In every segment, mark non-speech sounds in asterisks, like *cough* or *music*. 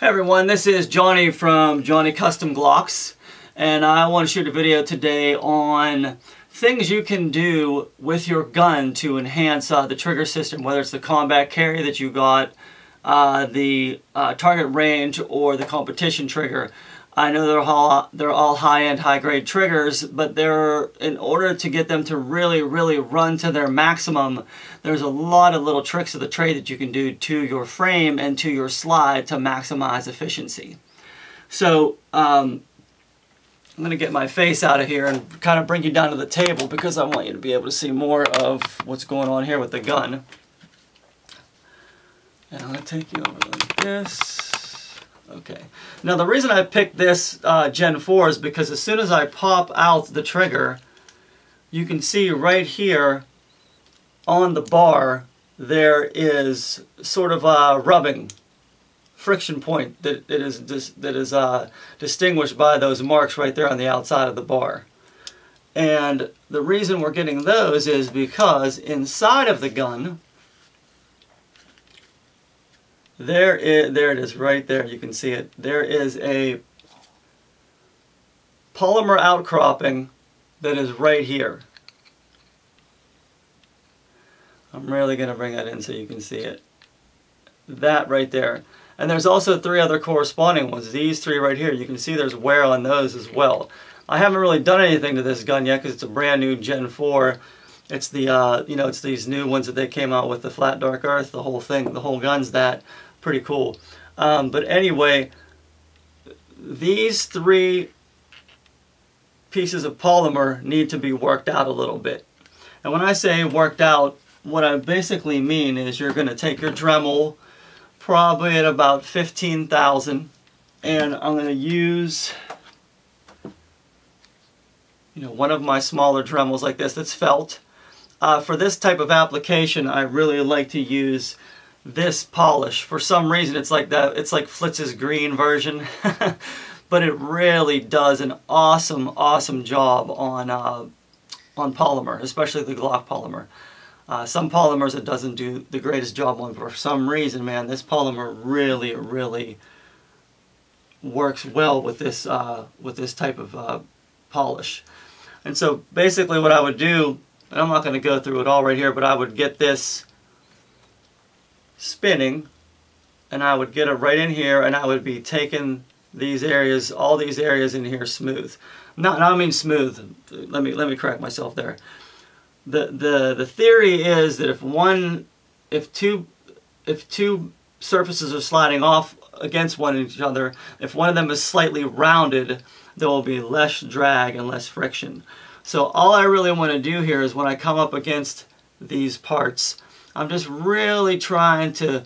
Hey everyone, this is Johnny from Johnny Custom Glocks and I want to shoot a video today on things you can do with your gun to enhance uh, the trigger system, whether it's the combat carry that you got, uh, the uh, target range, or the competition trigger. I know they're all they're all high-end, high-grade triggers, but they're in order to get them to really, really run to their maximum. There's a lot of little tricks of the trade that you can do to your frame and to your slide to maximize efficiency. So um, I'm going to get my face out of here and kind of bring you down to the table because I want you to be able to see more of what's going on here with the gun. And I'm going to take you over like this. Okay. Now the reason I picked this uh, Gen 4 is because as soon as I pop out the trigger, you can see right here on the bar there is sort of a rubbing friction point that, that is, that is uh, distinguished by those marks right there on the outside of the bar. And the reason we're getting those is because inside of the gun, there is, there it is right there, you can see it. There is a polymer outcropping that is right here. I'm really going to bring that in so you can see it. That right there. And there's also three other corresponding ones. These three right here, you can see there's wear on those as well. I haven't really done anything to this gun yet because it's a brand new Gen 4. It's the, uh, you know, it's these new ones that they came out with, the flat dark earth, the whole thing, the whole gun's that pretty cool. Um, but anyway, these three pieces of polymer need to be worked out a little bit. And when I say worked out, what I basically mean is you're going to take your Dremel probably at about 15,000 and I'm going to use you know one of my smaller Dremels like this that's felt. Uh, for this type of application I really like to use this polish. For some reason, it's like that. It's like Flitz's green version, *laughs* but it really does an awesome, awesome job on uh, on polymer, especially the Glock polymer. Uh, some polymers it doesn't do the greatest job on, but for some reason, man, this polymer really, really works well with this uh, with this type of uh, polish. And so basically, what I would do, and I'm not going to go through it all right here, but I would get this spinning and I would get it right in here and I would be taking these areas, all these areas in here smooth. Not, I mean smooth. Let me let me correct myself there. The the the theory is that if one, if two, if two surfaces are sliding off against one each other, if one of them is slightly rounded, there will be less drag and less friction. So all I really want to do here is when I come up against these parts, I'm just really trying to,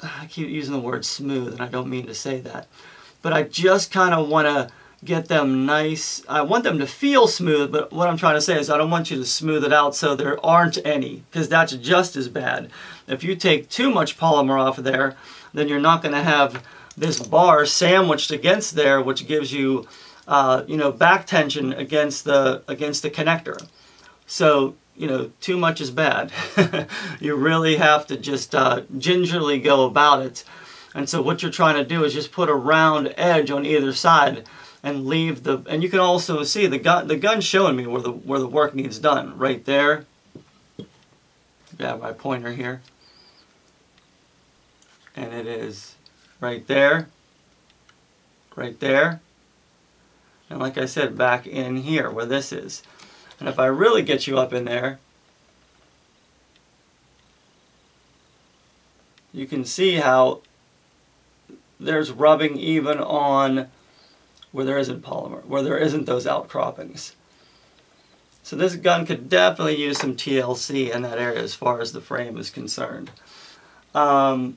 I keep using the word smooth, and I don't mean to say that, but I just kind of want to get them nice. I want them to feel smooth, but what I'm trying to say is I don't want you to smooth it out so there aren't any, because that's just as bad. If you take too much polymer off of there, then you're not going to have this bar sandwiched against there, which gives you, uh, you know, back tension against the against the connector. So you know, too much is bad. *laughs* you really have to just uh, gingerly go about it. And so what you're trying to do is just put a round edge on either side and leave the, and you can also see the gun, the gun's showing me where the, where the work needs done. Right there. Got my pointer here. And it is right there, right there, and like I said, back in here where this is. And if I really get you up in there, you can see how there's rubbing even on where there isn't polymer, where there isn't those outcroppings. So this gun could definitely use some TLC in that area as far as the frame is concerned. Um,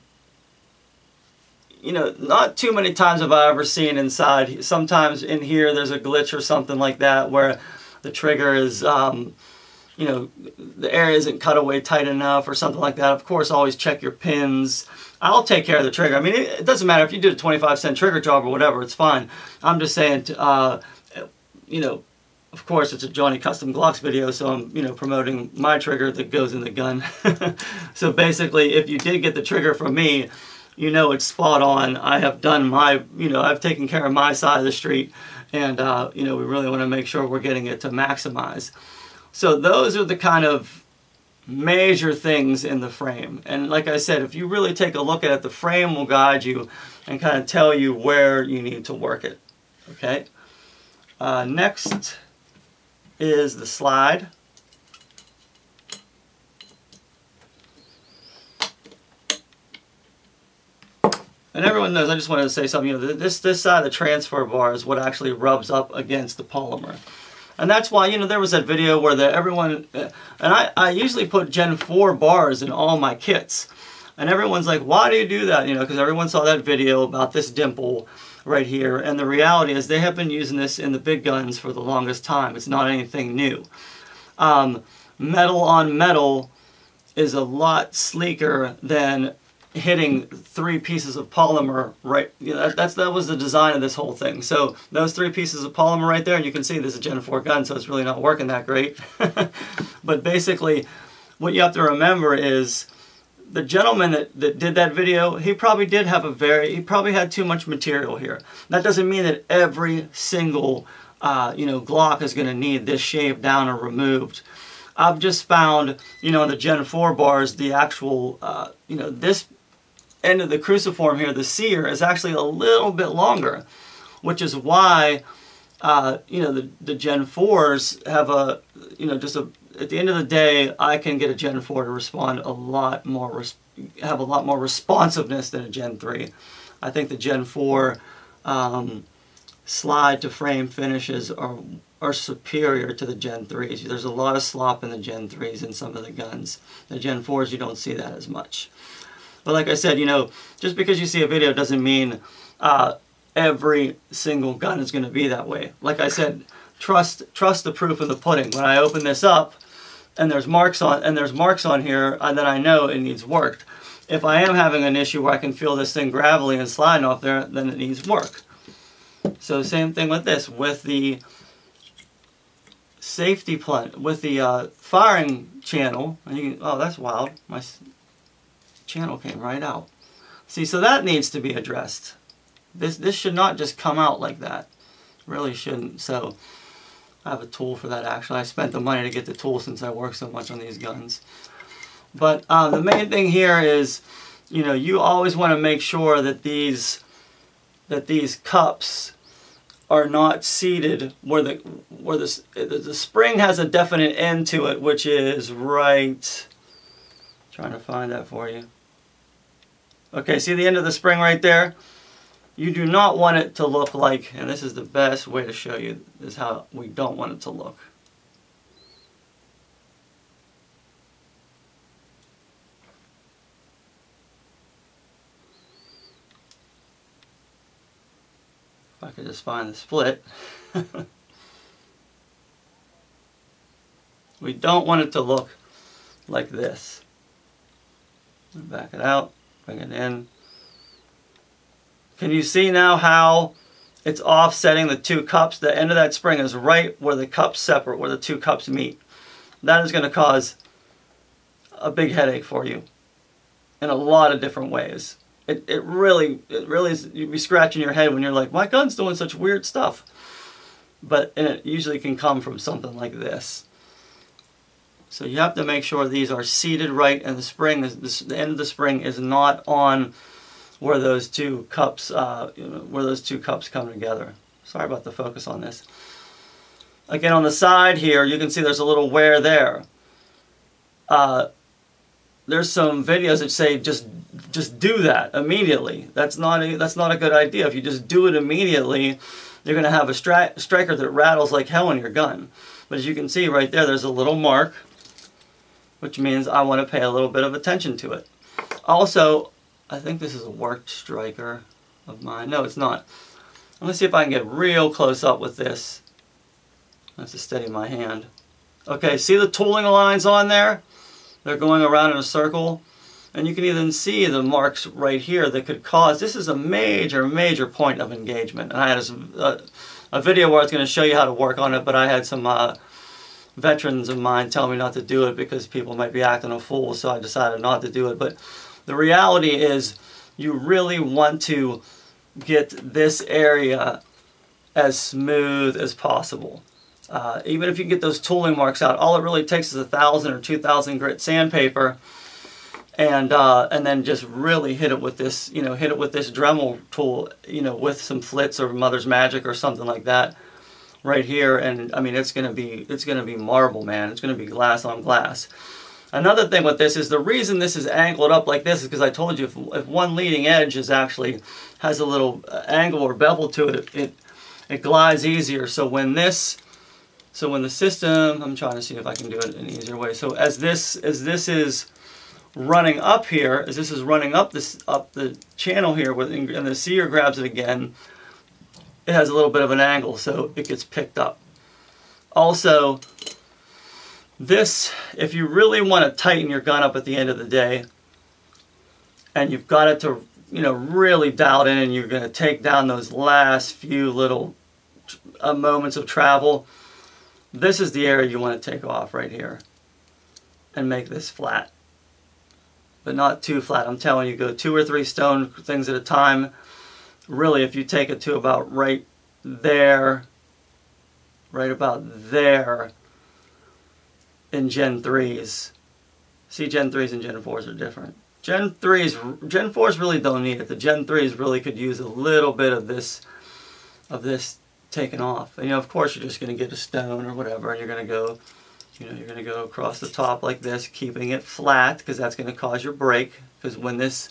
you know, not too many times have I ever seen inside. Sometimes in here there's a glitch or something like that where the trigger is, um, you know, the area isn't cut away tight enough or something like that. Of course, always check your pins. I'll take care of the trigger. I mean, it, it doesn't matter if you did a 25 cent trigger job or whatever, it's fine. I'm just saying, to, uh, you know, of course, it's a Johnny Custom Glocks video, so I'm, you know, promoting my trigger that goes in the gun. *laughs* so basically, if you did get the trigger from me, you know it's spot on. I have done my, you know, I've taken care of my side of the street and, uh, you know, we really want to make sure we're getting it to maximize. So those are the kind of major things in the frame. And like I said, if you really take a look at it, the frame will guide you and kind of tell you where you need to work it. Okay. Uh, next is the slide. And everyone knows, I just wanted to say something, you know, this, this side of the transfer bar is what actually rubs up against the polymer. And that's why, you know, there was that video where the, everyone, uh, and I, I usually put Gen 4 bars in all my kits. And everyone's like, why do you do that? You know, because everyone saw that video about this dimple right here. And the reality is they have been using this in the big guns for the longest time. It's not anything new. Um, metal on metal is a lot sleeker than hitting three pieces of polymer right you know, that, that's that was the design of this whole thing. So those three pieces of polymer right there and you can see this is a gen 4 gun so it's really not working that great. *laughs* But basically what you have to remember is the gentleman that, that did that video he probably did have a very he probably had too much material here. That doesn't mean that every single uh, you know Glock is going to need this shaved down or removed. I've just found, you know, the Gen 4 bars, the actual, uh, you know, this end of the cruciform here, the sear, is actually a little bit longer, which is why, uh, you know, the, the Gen 4s have a, you know, just a, at the end of the day, I can get a Gen 4 to respond a lot more, have a lot more responsiveness than a Gen 3. I think the Gen 4 um, slide to frame finishes are are superior to the Gen 3s. There's a lot of slop in the Gen 3s in some of the guns. The Gen 4s, you don't see that as much. But like I said, you know, just because you see a video doesn't mean uh, every single gun is going to be that way. Like I said, trust trust the proof in the pudding. When I open this up and there's marks on and there's marks on here, uh, then I know it needs worked. If I am having an issue where I can feel this thing gravelly and sliding off there, then it needs work. So same thing with this, with the safety plug, with the uh, firing channel. Can, oh, that's wild. My channel came right out. See, so that needs to be addressed. This, this should not just come out like that. Really shouldn't. So I have a tool for that actually. I spent the money to get the tool since I work so much on these guns. But uh, the main thing here is, you know, you always want to make sure that these that these cups are not seated where the where the, the spring has a definite end to it, which is right. Trying to find that for you. Okay, see the end of the spring right there? You do not want it to look like, and this is the best way to show you, is how we don't want it to look. If I could just find the split. *laughs* we don't want it to look like this. Back it out. Bring it in. Can you see now how it's offsetting the two cups? The end of that spring is right where the cups separate, where the two cups meet. That is going to cause a big headache for you in a lot of different ways. It, it really, it really is, you'd be scratching your head when you're like, my gun's doing such weird stuff. But it usually can come from something like this. So you have to make sure these are seated right and the spring, is, the end of the spring is not on where those two cups, uh, you know, where those two cups come together. Sorry about the focus on this. Again, on the side here, you can see there's a little wear there. Uh, there's some videos that say just just do that immediately. That's not a, that's not a good idea. If you just do it immediately, you're going to have a stri striker that rattles like hell in your gun. But as you can see right there, there's a little mark which means I want to pay a little bit of attention to it. Also, I think this is a worked striker of mine. No, it's not. Let me see if I can get real close up with this. I have to steady my hand. Okay, see the tooling lines on there? They're going around in a circle. And you can even see the marks right here that could cause, this is a major, major point of engagement. And I had a, a video where I was going to show you how to work on it, but I had some uh, veterans of mine tell me not to do it because people might be acting a fool, so I decided not to do it. But the reality is, you really want to get this area as smooth as possible. Uh, even if you can get those tooling marks out, all it really takes is a thousand or two thousand grit sandpaper, and uh, and then just really hit it with this, you know, hit it with this Dremel tool, you know, with some Flitz or Mother's Magic or something like that, right here. And I mean, it's gonna be it's gonna be marble, man. It's gonna be glass on glass. Another thing with this is the reason this is angled up like this is because I told you if, if one leading edge is actually has a little uh, angle or bevel to it, it, it, glides easier. So when this so when the system, I'm trying to see if I can do it in an easier way. So as this as this is running up here, as this is running up this up the channel here, with, and the sear grabs it again, it has a little bit of an angle, so it gets picked up. Also, this, if you really want to tighten your gun up at the end of the day, and you've got it to, you know, really dialed in, and you're going to take down those last few little uh, moments of travel, this is the area you want to take off right here and make this flat. But not too flat. I'm telling you, go two or three stone things at a time. Really, if you take it to about right there, right about there in Gen 3s. See, Gen 3s and Gen 4s are different. Gen 3s, Gen 4s really don't need it. The Gen 3s really could use a little bit of this, of this taken off. And, you know, of course, you're just going to get a stone or whatever, and you're going to go, you know, you're going to go across the top like this, keeping it flat, because that's going to cause your break. Because when this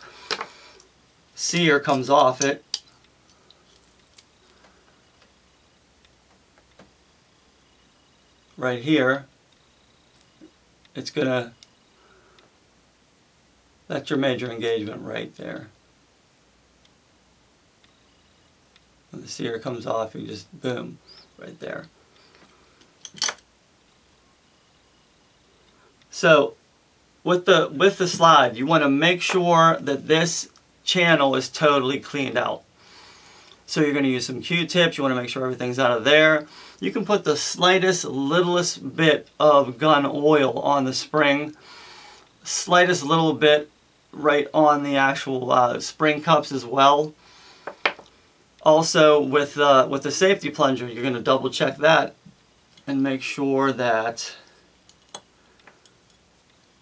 sear comes off it, right here, it's going to, that's your major engagement right there. When the sear comes off, you just boom, right there. So with the with the slide, you want to make sure that this channel is totally cleaned out. So you're going to use some Q-tips. You want to make sure everything's out of there. You can put the slightest, littlest bit of gun oil on the spring. Slightest little bit right on the actual uh, spring cups as well. Also, with, uh, with the safety plunger, you're going to double check that and make sure that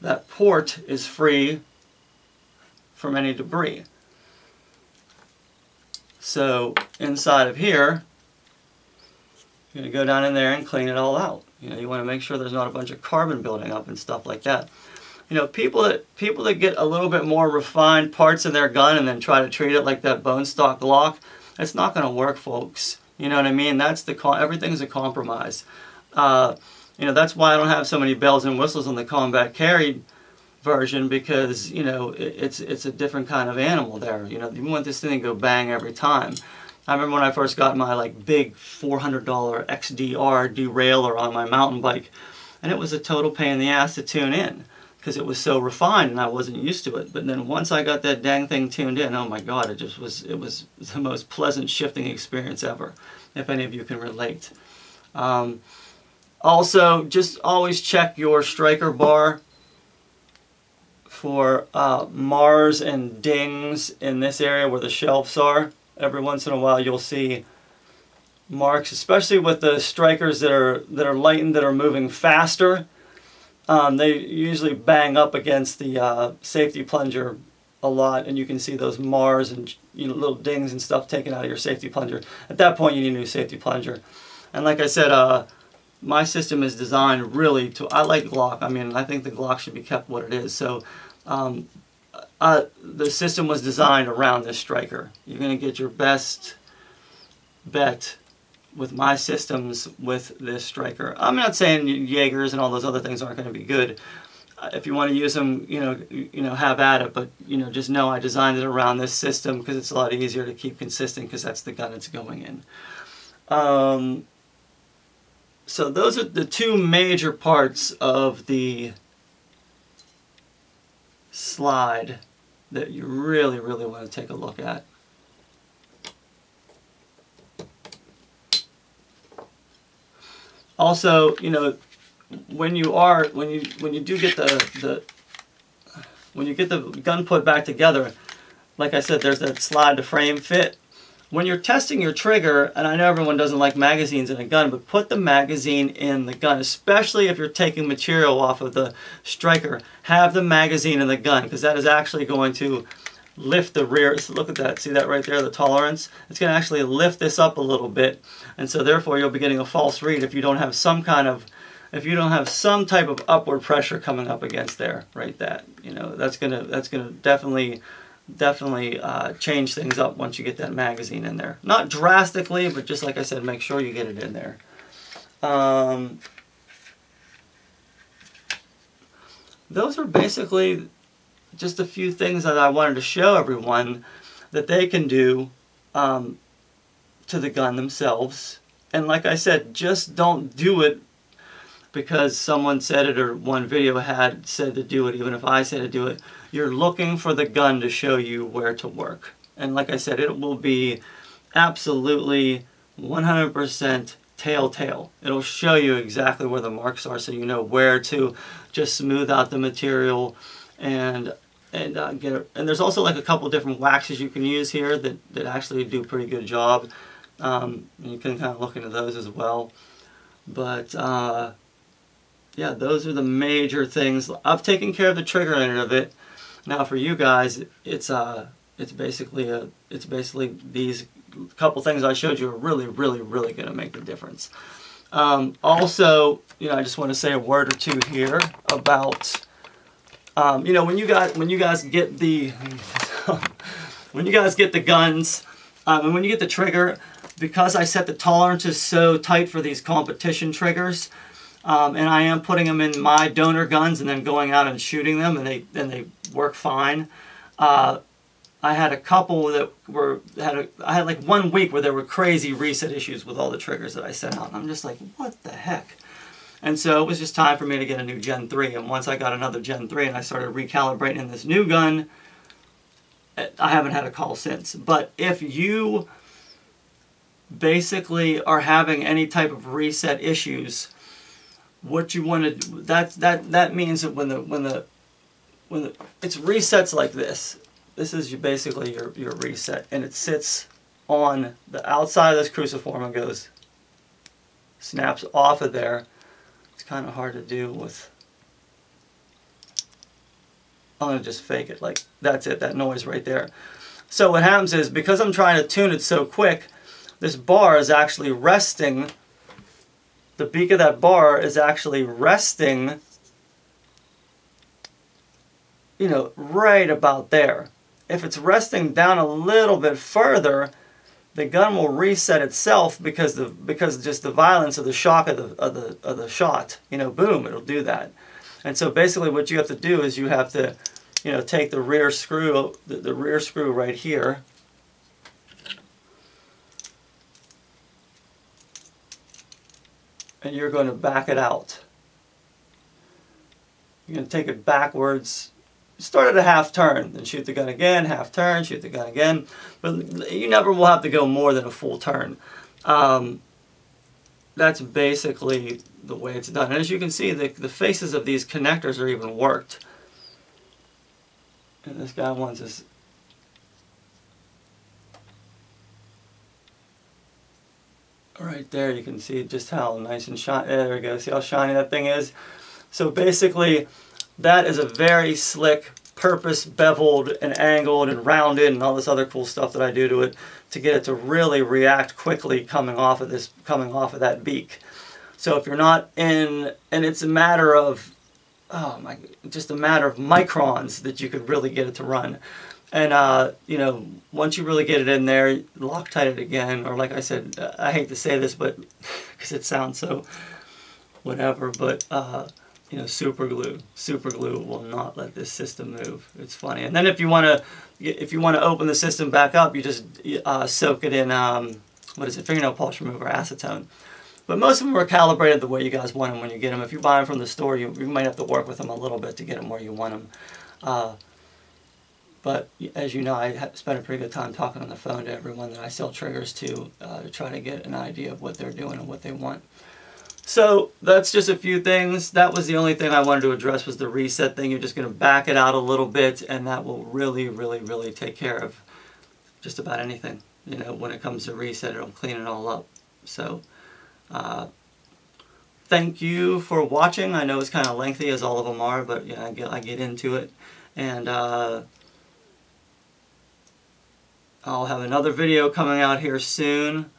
that port is free from any debris. So inside of here, you're going to go down in there and clean it all out. You know, you want to make sure there's not a bunch of carbon building up and stuff like that. You know, people that people that get a little bit more refined parts in their gun and then try to treat it like that bone stock Glock, it's not going to work, folks. You know what I mean? That's the everything's a compromise. Uh, you know, that's why I don't have so many bells and whistles on the combat carry version because you know it, it's it's a different kind of animal there. You know, you want this thing to go bang every time. I remember when I first got my like big $400 XTR derailleur on my mountain bike, and it was a total pain in the ass to tune in because it was so refined and I wasn't used to it. But then once I got that dang thing tuned in, oh my God, it just was, it was the most pleasant shifting experience ever, if any of you can relate. Um, also, just always check your striker bar for uh, Mars and dings in this area where the shelves are. Every once in a while you'll see marks, especially with the strikers that are, that are lightened, that are moving faster um, they usually bang up against the uh, safety plunger a lot and you can see those Mars and you know, little dings and stuff taken out of your safety plunger. At that point you need a new safety plunger. And like I said, uh, my system is designed really to, I like Glock, I mean I think the Glock should be kept what it is. So um, uh, the system was designed around this striker. You're going to get your best bet with my systems with this striker. I'm not saying Jaegers and all those other things aren't going to be good. Uh, if you want to use them, you know, you know, have at it. But you know, just know I designed it around this system because it's a lot easier to keep consistent because that's the gun it's going in. Um, so those are the two major parts of the slide that you really, really want to take a look at. also, you know, when you are when you when you do get the the when you get the gun put back together, like I said, there's that slide to frame fit. When you're testing your trigger, and I know everyone doesn't like magazines in a gun, but put the magazine in the gun, especially if you're taking material off of the striker. Have the magazine in the gun, because that is actually going to lift the rear. So look at that. See that right there, the tolerance? It's going to actually lift this up a little bit. And so therefore you'll be getting a false read if you don't have some kind of if you don't have some type of upward pressure coming up against there, right that, you know, that's going to that's going to definitely definitely uh, change things up once you get that magazine in there. Not drastically, but just like I said, make sure you get it in there. Um, those are basically just a few things that I wanted to show everyone that they can do um, to the gun themselves. And like I said, just don't do it because someone said it or one video had said to do it, even if I said to do it. You're looking for the gun to show you where to work. And like I said, it will be absolutely 100% telltale. It'll show you exactly where the marks are so you know where to just smooth out the material and and uh, get it. And there's also like a couple different waxes you can use here that, that actually do a pretty good job. Um, you can kind of look into those as well. But uh, yeah, those are the major things. I've taken care of the trigger end of it. Now for you guys, it's uh, it's basically a, it's basically these couple things I showed you are really, really, really going to make the difference. Um, also, you know, I just want to say a word or two here about, um, you know, when you guys when you guys get the *laughs* when you guys get the guns, um, and when you get the trigger, because I set the tolerances so tight for these competition triggers, um, and I am putting them in my donor guns and then going out and shooting them, and they and they work fine. Uh, I had a couple that were had a, I had like one week where there were crazy reset issues with all the triggers that I sent out, and I'm just like, what the heck? And so it was just time for me to get a new Gen 3. And once I got another Gen 3 and I started recalibrating this new gun, I haven't had a call since. But if you basically are having any type of reset issues, what you want to that that that means that when the when the when the, it's resets like this. This is basically your your reset and it sits on the outside of this cruciform and goes snaps off of there. It's kind of hard to do with I'm gonna just fake it like that's it that noise right there. So what happens is because I'm trying to tune it so quick this bar is actually resting the beak of that bar is actually resting, you know, right about there. If it's resting down a little bit further, the gun will reset itself because the because just the violence of the shock of the of the of the shot. You know, boom, it'll do that. And so basically, what you have to do is you have to, you know, take the rear screw, the, the rear screw right here, and you're going to back it out. You're going to take it backwards, start at a half turn, then shoot the gun again, half turn, shoot the gun again. But you never will have to go more than a full turn. Um, that's basically the way it's done. And as you can see, the, the faces of these connectors are even worked. And this guy wants his right there you can see just how nice and shiny there we go see how shiny that thing is? So basically that is a very slick purpose beveled and angled and rounded and all this other cool stuff that I do to it to get it to really react quickly coming off of this coming off of that beak. So if you're not in and it's a matter of oh my just a matter of microns that you could really get it to run and, uh, you know, once you really get it in there, Loctite it again, or like I said, I hate to say this, but *laughs* because it sounds so whatever, but, uh, you know, super glue. Super glue will not let this system move. It's funny. And then if you want to, if you want to open the system back up, you just uh, soak it in, um, what is it, fingernail polish remover, acetone. But most of them are calibrated the way you guys want them when you get them. If you buy them from the store, you, you might have to work with them a little bit to get them where you want them. Uh, but as you know, I spent a pretty good time talking on the phone to everyone that I sell triggers to uh, to try to get an idea of what they're doing and what they want. So that's just a few things. That was the only thing I wanted to address was the reset thing. You're just going to back it out a little bit and that will really, really, really take care of just about anything. You know, when it comes to reset, it'll clean it all up. So, uh, thank you for watching. I know it's kind of lengthy as all of them are, but yeah, I get, I get into it. And uh, I'll have another video coming out here soon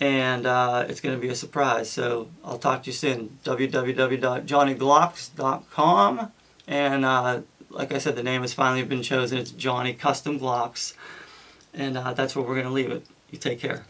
and uh, it's going to be a surprise. So I'll talk to you soon. www.johnnyglocks.com and uh, like I said, the name has finally been chosen. It's Johnny Custom Glocks, and uh, that's where we're going to leave it. You take care.